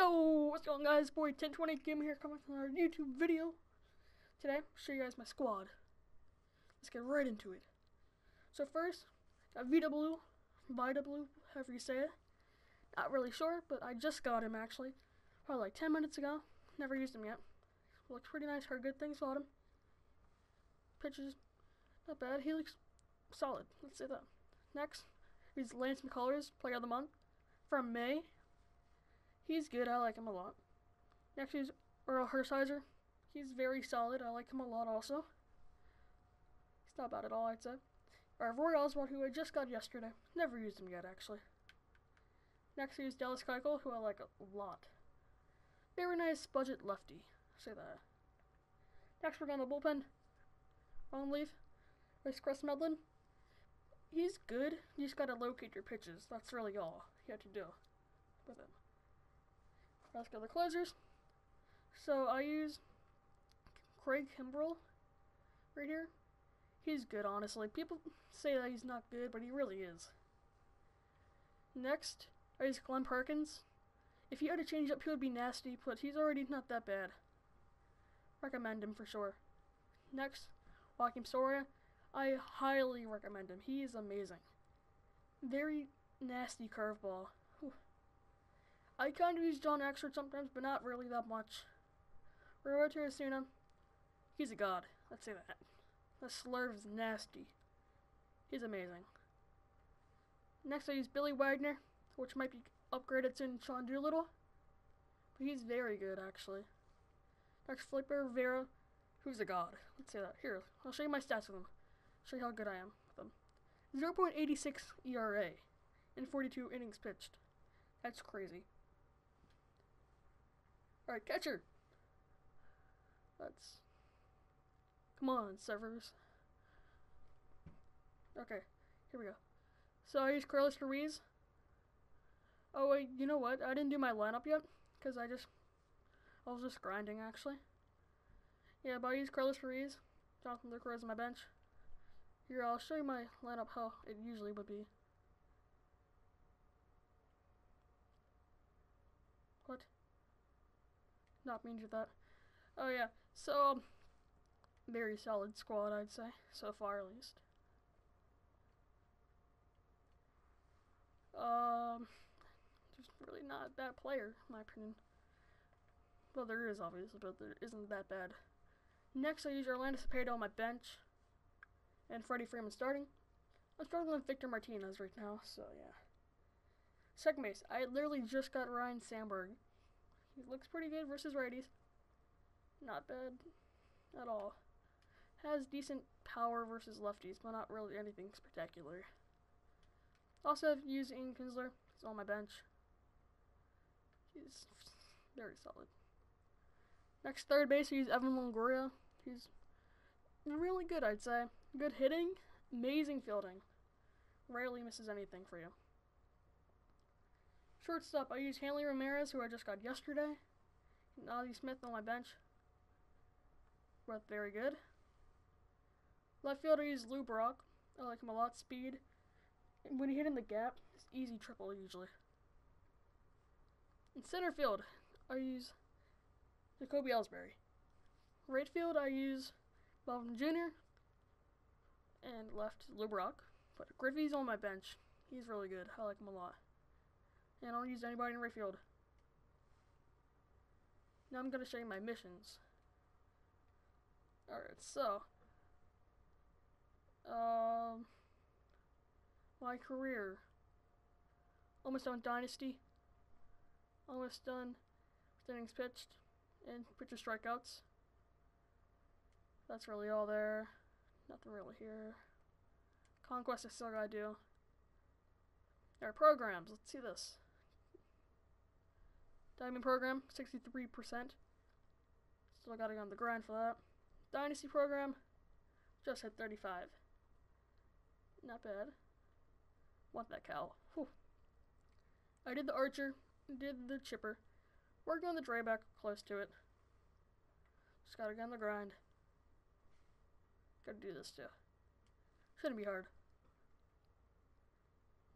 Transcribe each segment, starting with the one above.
Yo, what's going on guys? Boy 1020 Game here coming from our YouTube video. Today, I'll show you guys my squad. Let's get right into it. So first, got VW, VW, however you say it. Not really sure, but I just got him actually. Probably like 10 minutes ago. Never used him yet. Looks pretty nice, heard good things about him. Pitches, not bad. He looks solid, let's say that. Next, he's Lance McCullers, Player of the Month, from May. He's good. I like him a lot. Next is Orel Hershiser. He's very solid. I like him a lot also. He's not bad at all, I'd say. Or Roy Oswalt, who I just got yesterday. Never used him yet, actually. Next is Dallas Keuchel, who I like a lot. Very nice budget lefty. Say that. Next, we're going to the bullpen. Ron Leaf. Race Kris Medlen. He's good. You just gotta locate your pitches. That's really all you have to do with him. The closers. So I use Craig Kimbrel right here. He's good, honestly. People say that he's not good, but he really is. Next, I use Glen Perkins. If he had to change up, he would be nasty, but he's already not that bad. Recommend him for sure. Next, Joakim Soria. I highly recommend him. He is amazing. Very nasty curveball. I kind of use John Axford sometimes, but not really that much. Roberto Osuna, he's a god. Let's say that. The slurve is nasty. He's amazing. Next, I use Billy Wagner, which might be upgraded to Sean Doolittle. But he's very good, actually. Next, Flipper Vera, who's a god. Let's say that. Here, I'll show you my stats with him. Show you how good I am with him. 0.86 ERA in 42 innings pitched. That's crazy. Alright, catcher. Let's. Come on, servers. Okay, here we go. So I use Carlos Ruiz. Oh wait, you know what? I didn't do my lineup yet because I just I was just grinding actually. Yeah, but I use Carlos Ruiz. Jonathan Lucroy is my bench. Here, I'll show you my lineup how it usually would be. What? Not mean to that. Oh yeah, so um, very solid squad I'd say so far at least. Um, just really not that player in my opinion. Well, there is obviously, but there isn't that bad. Next, I use Orlando Cepeda on my bench, and Freddie Freeman starting. I'm struggling with Victor Martinez right now, so yeah. Second base, I literally just got Ryne Sandberg he looks pretty good versus righties. Not bad at all. Has decent power versus lefties, but not really anything spectacular. Also used Ian Kinsler. He's on my bench. He's very solid. Next third base, use Evan Longoria. He's really good, I'd say. Good hitting, amazing fielding. Rarely misses anything for you. Shortstop, I use Hanley Ramirez, who I just got yesterday. Ozzie Smith on my bench. Both very good. Left field, I use Lou Brock. I like him a lot. Speed. And when he hit in the gap, it's easy triple usually. In center field, I use Jacoby Ellsbury. Right field, I use Melvin Jr. And left, Lou Brock. But Griffey's on my bench. He's really good. I like him a lot. And I don't use anybody in Rayfield. Now I'm going to show you my missions. Alright, so. Um. My career. Almost done Dynasty. Almost done innings pitched and pitcher strikeouts. That's really all there. Nothing really here. Conquest I still gotta do. Our programs, let's see this. Diamond program, 63%. Still gotta go on the grind for that. Dynasty program, just hit 35. Not bad. Want that cow. Whew. I did the archer, did the chipper. Working on the drayback, close to it. Just gotta get on the grind. Gotta do this too. Shouldn't be hard.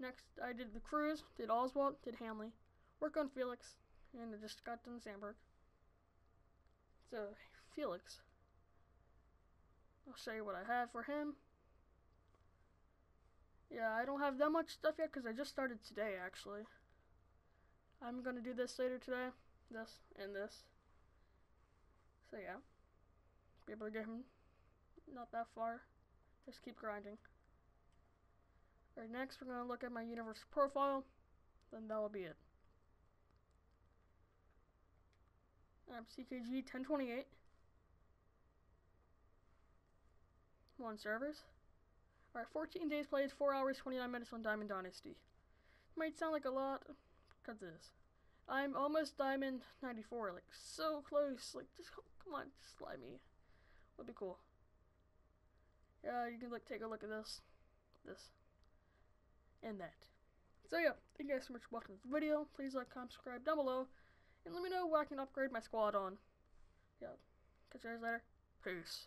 Next, I did the cruise, did Oswalt, did Hanley. Work on Felix, and I just got done Sandberg. So, Felix. I'll show you what I have for him. Yeah, I don't have that much stuff yet because I just started today, actually. I'm going to do this later today. This and this. So, yeah. Be able to get him not that far. Just keep grinding. Alright, next we're going to look at my universe profile. Then that will be it. I'm CKG 1028. One servers. Alright, 14 days played, 4 hours, 29 minutes on Diamond Dynasty. Might sound like a lot, because it is. I'm almost Diamond 94, like, so close. Like, just, come on, just let me. Would be cool. Yeah, you can, like, take a look at this. This. And that. So, yeah, thank you guys so much for watching this video. Please like, comment, subscribe down below. And let me know what I can upgrade my squad on. Yeah. Catch you guys later. Peace.